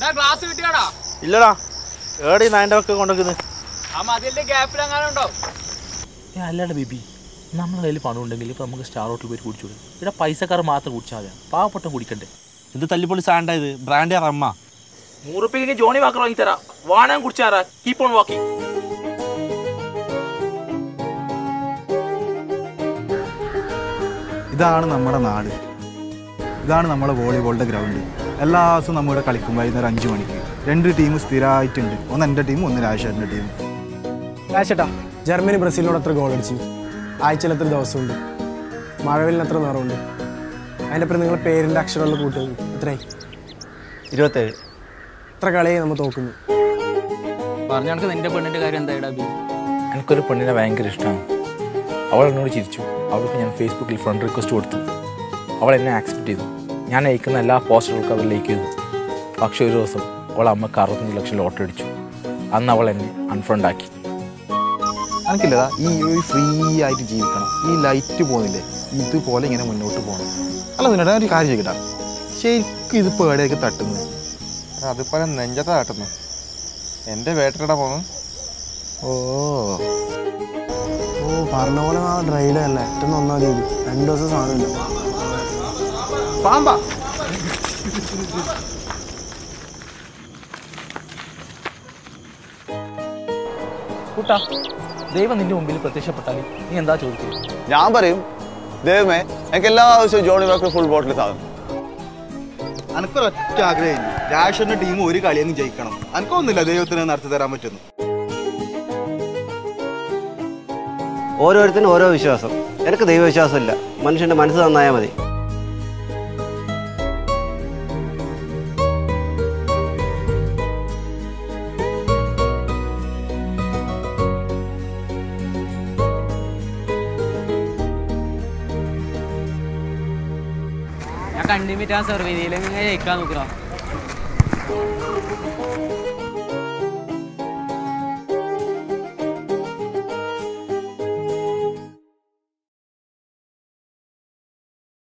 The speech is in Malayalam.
ഗ്ലാസ് കിട്ടിയാടാ? ഇല്ലടാ. ഏടി നായന്റെ ഒക്കെ കൊണ്ടുവെക്കുന്നത് ആ മതിലിന്റെ ഗ്യാപ്പിൽ അങ്ങനെ ഉണ്ടോ? അല്ലാണ്ട് ബേബി. നമ്മുടെ കയ്യിൽ പണം ഉണ്ടെങ്കിൽ ഇപ്പം നമുക്ക് സ്റ്റാർ ഹോട്ടൽ പോയി കുടിച്ചോളൂ ഇവിടെ പൈസക്കാർ മാത്രം കുടിച്ചാൽ മതി. പാവപ്പെട്ട കുടിക്കണ്ടേ? എന്ത് തല്ലിപ്പൊളി സാണ്ട ഇത്? ബ്രാൻഡ് റമ്മ. നൂറുപ്യക്ക് ജോണി വാക്കർ വാങ്ങി തരാം. വാണം കുടിച്ചാറാ. കീപ്പ് ഓൺ വാക്കിംഗ് ഇതാണ് നമ്മുടെ നാട്. ഇതാണ് നമ്മുടെ വോളിബോളിന്റെ ഗ്രൗണ്ട്. എല്ലാ ദിവസവും നമ്മൾ ഇവിടെ കളിക്കും വൈകുന്നേരം അഞ്ച് മണിക്ക്. രണ്ട് ടീം സ്ഥിരമായിട്ടുണ്ട്. ഒന്ന് എന്റെ ടീം ഒന്ന് രാജേഷേട്ടന്റെ ടീം രാജേട്ടാ ജർമ്മനി ബ്രസീലിനോട് എത്ര ഗോൾ അടിച്ചു? ആഴ്ചയിൽ എത്ര ദിവസമുണ്ട്? മഴവിലിന് എത്ര നിറമുണ്ട് അതിന്റെ അപ്പുറം നിങ്ങളുടെ പേരിന്റെ അക്ഷരമുള്ള കൂട്ടുകൾ എത്രയായി? ഇരുപത്തേഴ്. എത്ര കളിയായി നമ്മൾ തോക്കുന്നു? പറഞ്ഞ കണക്ക് നിന്റെ പെണ്ണിന്റെ കാര്യം എന്തായിടാ ബി എനിക്കൊരു പെണ്ണിനെ ഭയങ്കര ഇഷ്ടമാണ്. അവൾ എന്നോട് ചിരിച്ചു. അവൾക്ക് ഞാൻ ഫേസ്ബുക്കിൽ ഫ്രണ്ട് റിക്വസ്റ്റ് കൊടുത്തു. അവൾ എന്നെ ആക്സെപ്റ്റ് ചെയ്തു. ഞാൻ അയക്കുന്ന എല്ലാ പോസ്റ്ററുകൾക്കും അവർ ലൈക്ക് ചെയ്തു. പക്ഷേ ഒരു ദിവസം അവൾ അമ്മയ്ക്ക് അറുപത്തഞ്ച് ലക്ഷം ലോട്ടറി അടിച്ചു. അന്ന് അവൾ എന്നെ അൺഫ്രണ്ട് ആക്കി. എനിക്കില്ലതാ ഈ ഒരു ഫ്രീ ആയിട്ട് ജീവിക്കണം. ഈ ലൈറ്റ് പോകുന്നില്ലേ ഇതുപോലെ ഇങ്ങനെ മുന്നോട്ട് പോകണം. അല്ല നിന്നോട് ഒരു കാര്യം ചെയ്യട്ടാ ശരിക്കും ഇതിപ്പോൾ എവിടെയൊക്കെ തട്ടുന്നു അതുപോലെ നെഞ്ചത്ത തട്ടുന്നു എന്റെ വേട്ടയുടെ പോകണം ഓ. ഓ പറഞ്ഞ പോലെ ആ ഡ്രൈഡ് അല്ല ഏറ്റവും ഒന്നാം തീയതി രണ്ട് ദിവസം സാധനമില്ല. പാമ്പാ. കൂട്ടാ ദൈവം നിന്റെ മുമ്പിൽ പ്രത്യക്ഷപ്പെട്ടാൽ നീ എന്താ ചോദിക്കുക ഞാൻ പറയും ദൈവമേ എനിക്ക് എല്ലാ ആവശ്യവും ജോണി വാക്കർ ഫുൾ ബോട്ടിൽ സാധനം. അനക്കൊരൊറ്റ ആഗ്രഹമില്ല രാഷന്റെ ടീം ഒരു കളിയങ്ങ് ജയിക്കണം. അനക്കൊന്നില്ല ദൈവത്തിന് നടത്തി തരാൻ പറ്റുന്നു. ഓരോരുത്തരും ഓരോ വിശ്വാസം. എനിക്ക് ദൈവവിശ്വാസമില്ല. മനുഷ്യന്റെ മനസ്സ് നന്നായാൽ മതി. ഞാൻ കണ്ടിമിറ്റാ ആ ഇങ്ങനെ ജയിക്കാൻ നോക്കണം